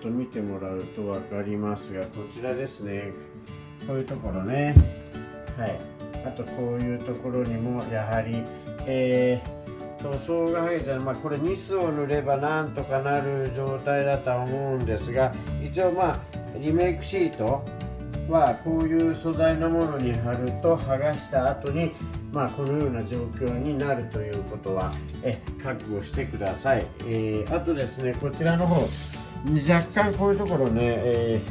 と見てもらうと分かりますがこちらですね。こういうところね。はい。あとこういうところにもやはり、えー、塗装が剥げちゃう、まあ、これニスを塗ればなんとかなる状態だとは思うんですが一応まあリメイクシートはこういう素材のものに貼ると剥がした後にまあ、このような状況になるということはえ覚悟してください、えー、あとですねこちらの方。若干こういうところね、え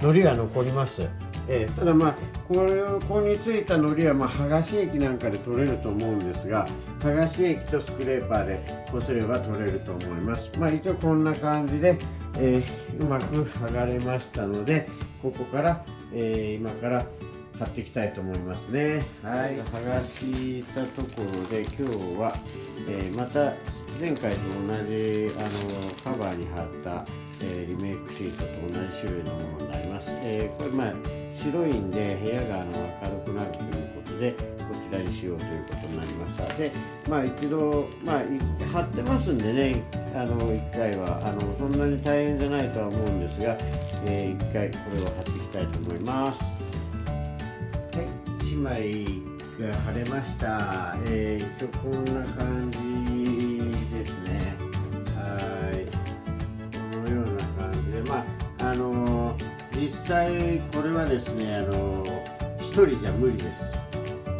ー、糊が残ります、えー、ただまあこれここについた糊はまあ剥がし液なんかで取れると思うんですが剥がし液とスクレーパーでこすれば取れると思います。まあ一応こんな感じで、えうまく剥がれましたのでここから、え今から貼っていきたいと思いますね。はい。剥がしたところで今日は、えー、また前回と同じあのカバーに貼った、えー、リメイクシートと同じ種類のものになります、えー、これまあ白いんで部屋があの明るくなるということでこちらにしようということになりましたでまあ一度まあ貼ってますんでねあの1回はあのそんなに大変じゃないとは思うんですが、えー、1回これを貼っていきたいと思います。はい1枚が貼れました、えー、一応こんな感際これはですねあのー、1人じゃ無理です。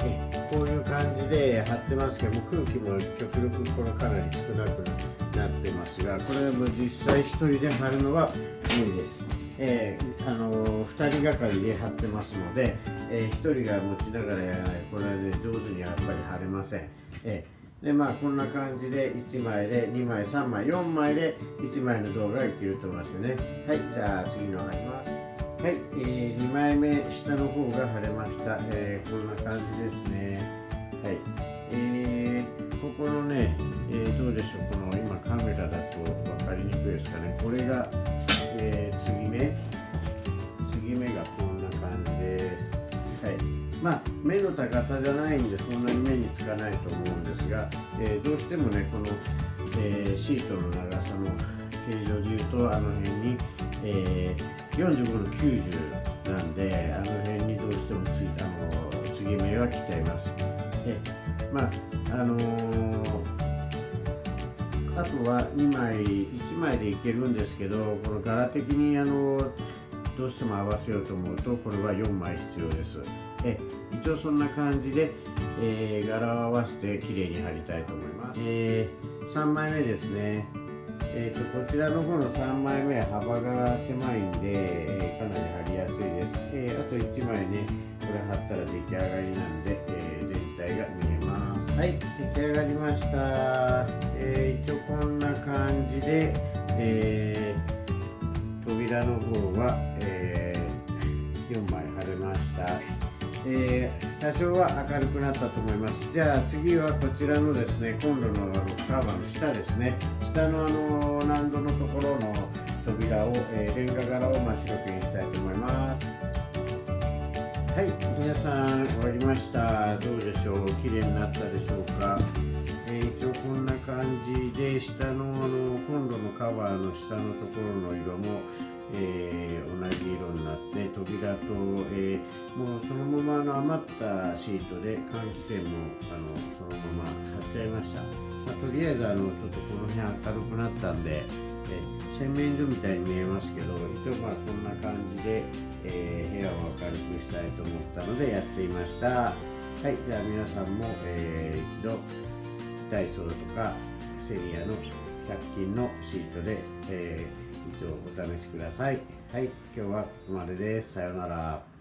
えこういう感じで貼ってますけども空気も極力これかなり少なくなってますがこれも実際1人で貼るのは無理です。えー、あのー、2人がかりで貼ってますので、えー、1人が持ちながらこれはね上手にやっぱり貼れません、えー、でまあこんな感じで1枚で2枚3枚4枚で1枚の動画が切ると思いますよね。はいじゃあ次の貼りますはい、えー、2枚目下の方が貼れました、えー、こんな感じですね。はいえー、ここのね、えー、どうでしょう。この今カメラだと分かりにくいですかね。これがえー、継ぎ目。継ぎ目がこんな感じです。はいまあ目の高さじゃないんでそんなに目につかないと思うんですが、え、どうしてもねこの、え、シートの長さの形状でいうとあの辺に、えー、45の90なんであの辺にどうしてもつあの継ぎ目は来ちゃいます。えまああのーあとは2枚1枚でいけるんですけどこの柄的にあのどうしても合わせようと思うとこれは4枚必要です。え一応そんな感じで、えー、柄を合わせて綺麗に貼りたいと思います、えー、3枚目ですね。えーと、こちらの方の3枚目は幅が狭いんで、えー、かなり貼りやすいです、えー、あと1枚ねこれ貼ったら出来上がりなんで、えー、全体が見えます。はい出来上がりました。えー、一応こんな感じで、えー、扉の方は、えー、4枚貼れました、え多少は明るくなったと思います。じゃあ次はこちらのですね今度のあのカーバーの下ですね。下のあの難度のところの扉を、えレンガ柄を真っ白くにしたいと思います。はい皆さん終わりました。どうでしょう？綺麗になったでしょうか？えー、一応こんな感じで下のあの今度のカバーの下のところの色も、えー、同じ色になって扉と、えー、もうそのままの余ったシートで換気扇もあのそのまま貼っちゃいました、まあ、とりあえずあのちょっとこの辺明るくなったんで、え洗面所みたいに見えますけど一応まあこんな感じで、え部屋を明るくしたいと思ったのでやっていましたはいじゃあ皆さんも、えー一度ダイソーとかセリアの100均のシートで、えー、一応お試しください。はい、今日はここまでです。さようなら。